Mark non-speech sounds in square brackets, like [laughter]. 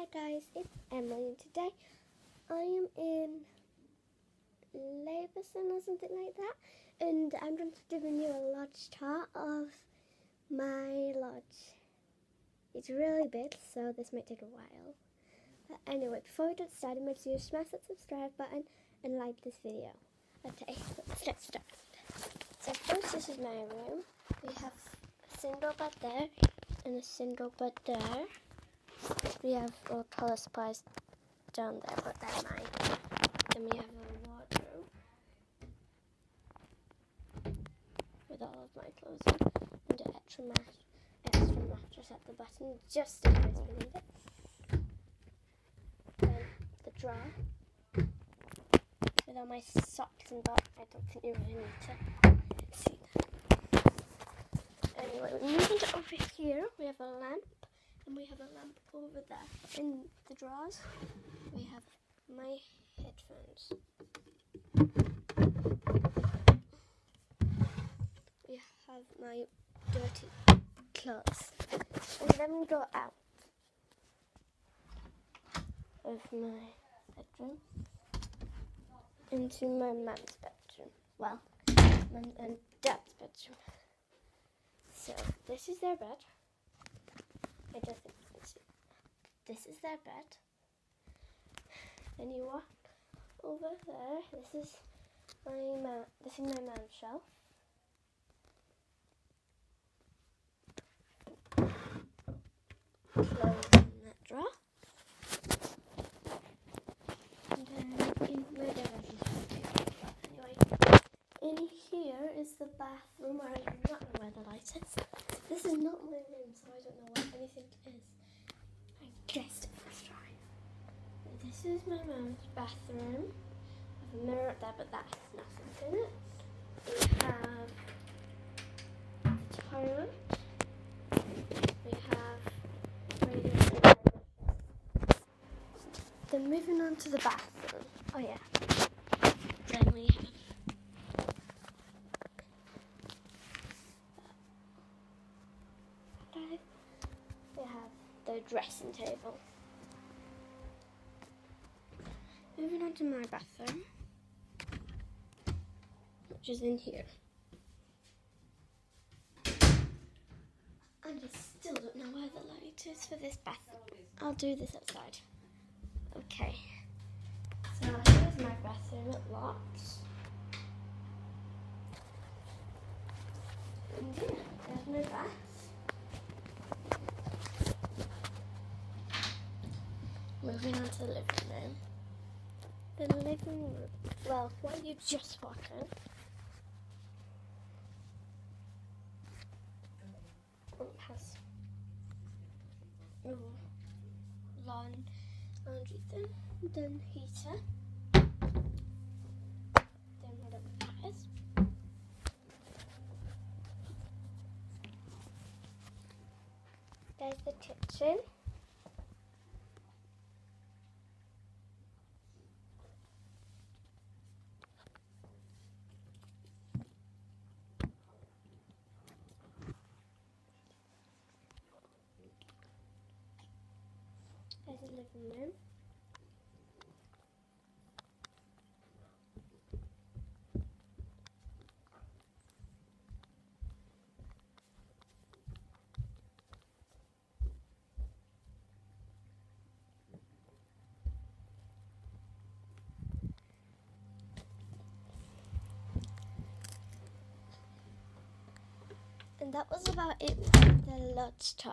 Hi guys, it's Emily and today I am in Laverson or something like that and I'm going to give you a lodge tour of my lodge. It's really big so this might take a while. But anyway, before we get started, make sure you smash that subscribe button and like this video. Okay, [laughs] let's get started. So first this is my room. We have a single bed there and a single bed there. We have all colour supplies down there, but they're mine. Then we have a wardrobe with all of my clothes and an extra, mat extra mattress at the bottom, just in case we need it. Then the drawer with all my socks and but I don't think you really need to see that. Anyway, moving over here. We have a lamp and we have a lamp over there. In the drawers, we have my headphones. We have my dirty clothes. And then we go out of my bedroom into my mum's bedroom. Well, and dad's bedroom. So this is their bed. I see. This is their bed. Then you walk over there. This is my ma- this is my mom's shelf. Clothes in that drawer. And then in where did I just Anyway, in here is the bathroom where I do not know where the light is. This is not my room, so I don't know where anything is. I guessed it first try. This is my mom's bathroom. I have a mirror up there, but that has nothing in it. We have the toilet. We have radio. Then moving on to the bathroom. Oh yeah. Then we have We have the dressing table. Moving on to my bathroom, which is in here. And I still don't know where the light is for this bathroom. I'll do this outside. Okay. So here's my bathroom. It locks. And yeah, there's my bath. Moving on to the living room. The living room. Well, what you just walk in. It has a lawn laundry thing, then heater, then whatever that is. There's the kitchen. There's a living room. And that was about it for the Lodge tour.